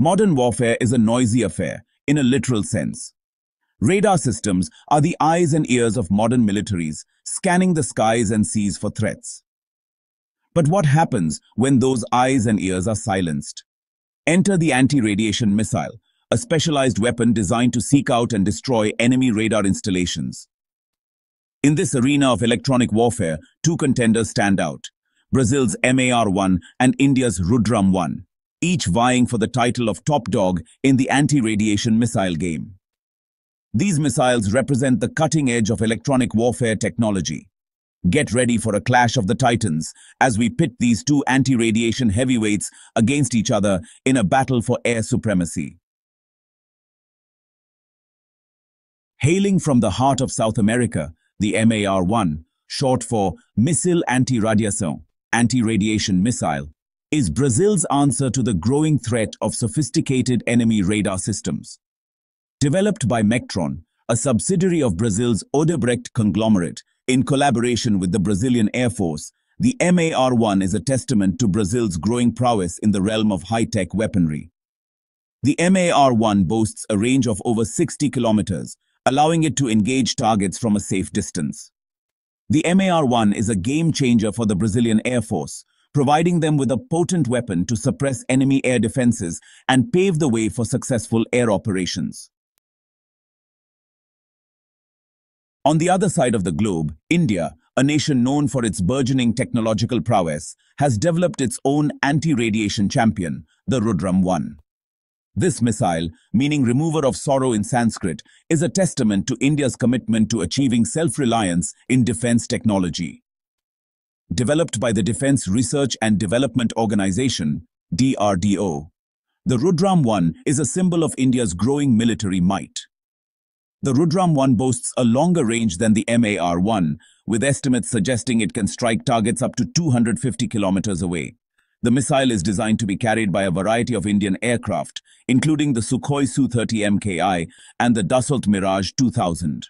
Modern warfare is a noisy affair, in a literal sense. Radar systems are the eyes and ears of modern militaries, scanning the skies and seas for threats. But what happens when those eyes and ears are silenced? Enter the anti-radiation missile, a specialized weapon designed to seek out and destroy enemy radar installations. In this arena of electronic warfare, two contenders stand out, Brazil's MAR-1 and India's Rudram-1, each vying for the title of top dog in the anti-radiation missile game. These missiles represent the cutting edge of electronic warfare technology. Get ready for a clash of the titans as we pit these two anti-radiation heavyweights against each other in a battle for air supremacy. Hailing from the heart of South America, the MAR-1, short for Missile Anti-Radiation, anti-radiation missile, is Brazil's answer to the growing threat of sophisticated enemy radar systems. Developed by Mectron, a subsidiary of Brazil's Odebrecht conglomerate, in collaboration with the Brazilian Air Force, the MAR-1 is a testament to Brazil's growing prowess in the realm of high-tech weaponry. The MAR-1 boasts a range of over 60 kilometers, allowing it to engage targets from a safe distance. The MAR-1 is a game changer for the Brazilian Air Force, providing them with a potent weapon to suppress enemy air defenses and pave the way for successful air operations. On the other side of the globe, India, a nation known for its burgeoning technological prowess, has developed its own anti-radiation champion, the Rudram-1. This missile, meaning remover of sorrow in Sanskrit, is a testament to India's commitment to achieving self-reliance in defense technology. Developed by the Defense Research and Development Organization, DRDO, the Rudram-1 is a symbol of India's growing military might. The Rudram-1 boasts a longer range than the MAR-1, with estimates suggesting it can strike targets up to 250 kilometers away. The missile is designed to be carried by a variety of Indian aircraft, including the Sukhoi Su-30 MKI and the Dassault Mirage 2000.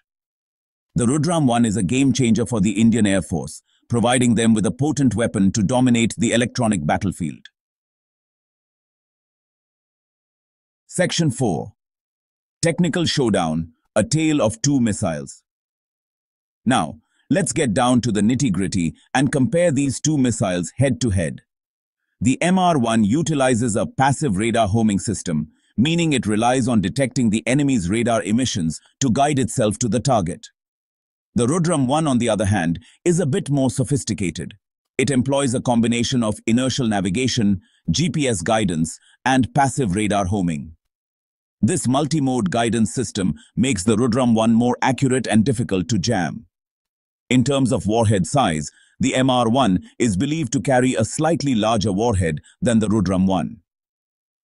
The Rudram-1 is a game-changer for the Indian Air Force, providing them with a potent weapon to dominate the electronic battlefield. Section 4 Technical Showdown a tale of two missiles. Now, let's get down to the nitty-gritty and compare these two missiles head-to-head. The MAR-1 utilizes a passive radar homing system, meaning it relies on detecting the enemy's radar emissions to guide itself to the target. The Rudram-1, on the other hand, is a bit more sophisticated. It employs a combination of inertial navigation, GPS guidance, and passive radar homing. This multi-mode guidance system makes the Rudram-1 more accurate and difficult to jam. In terms of warhead size, the MAR-1 is believed to carry a slightly larger warhead than the Rudram-1.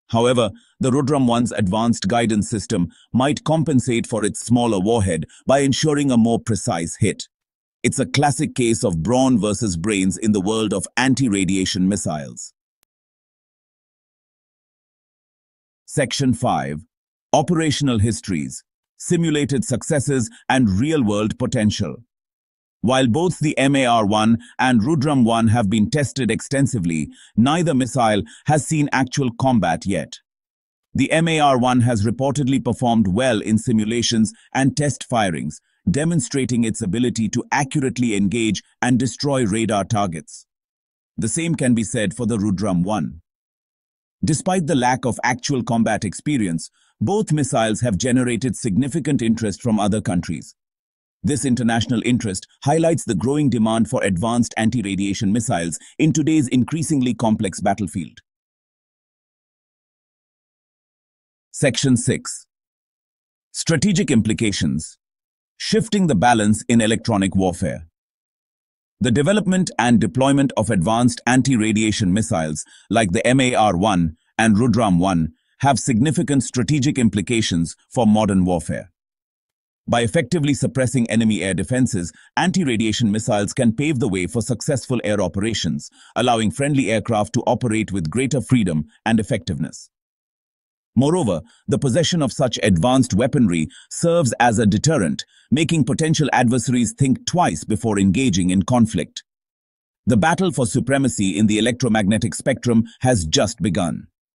However, the Rudram-1's advanced guidance system might compensate for its smaller warhead by ensuring a more precise hit. It's a classic case of brawn versus brains in the world of anti-radiation missiles. Section 5 operational histories, simulated successes, and real-world potential. While both the MAR-1 and Rudram-1 have been tested extensively, neither missile has seen actual combat yet. The MAR-1 has reportedly performed well in simulations and test firings, demonstrating its ability to accurately engage and destroy radar targets. The same can be said for the Rudram-1. Despite the lack of actual combat experience, both missiles have generated significant interest from other countries. This international interest highlights the growing demand for advanced anti-radiation missiles in today's increasingly complex battlefield. Section 6 Strategic Implications Shifting the Balance in Electronic Warfare The development and deployment of advanced anti-radiation missiles like the MAR-1 and Rudram-1 have significant strategic implications for modern warfare. By effectively suppressing enemy air defenses, anti-radiation missiles can pave the way for successful air operations, allowing friendly aircraft to operate with greater freedom and effectiveness. Moreover, the possession of such advanced weaponry serves as a deterrent, making potential adversaries think twice before engaging in conflict. The battle for supremacy in the electromagnetic spectrum has just begun.